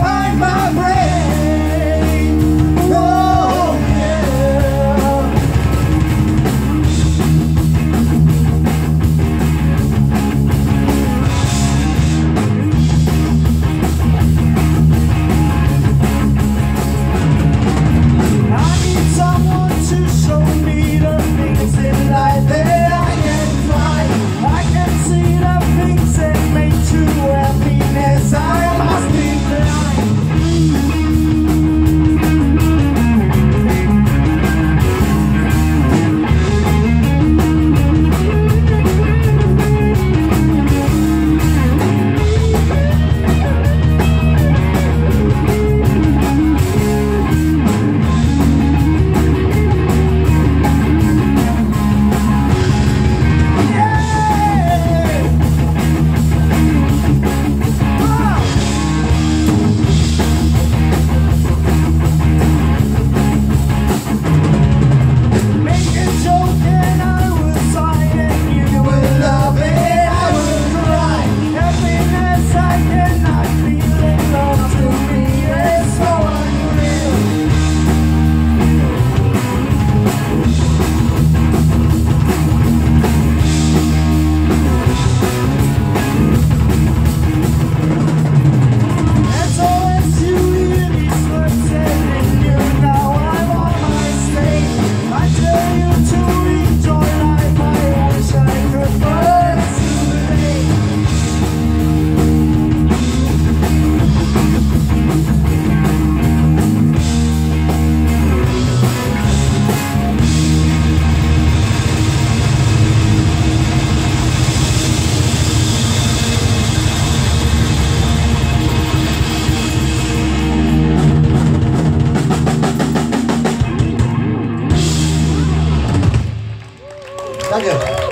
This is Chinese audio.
find my 大姐。